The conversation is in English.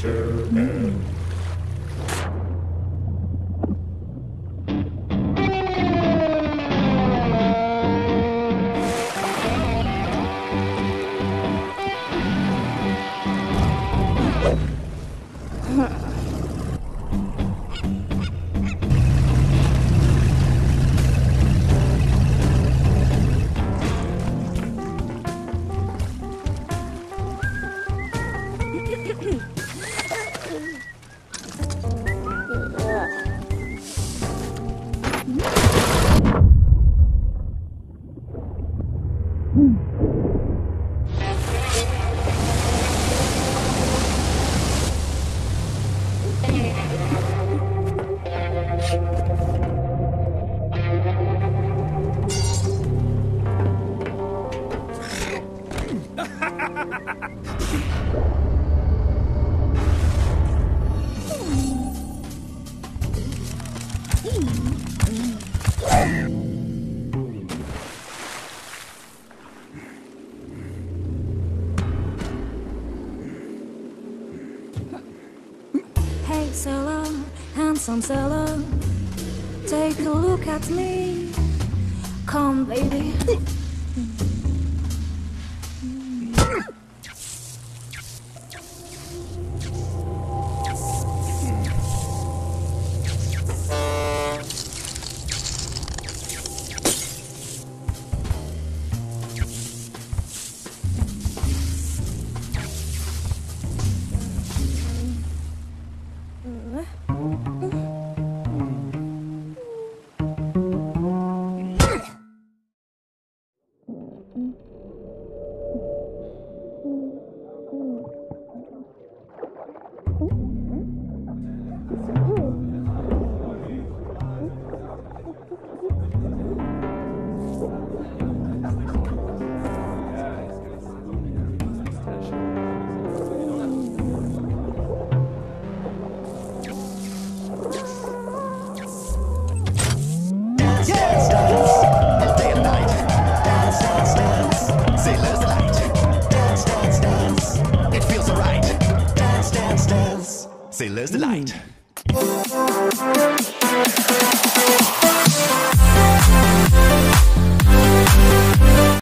sugar. Mm. Hey, seller, handsome seller, take a look at me. Come, baby. Dance. Sailor's delight. Hmm.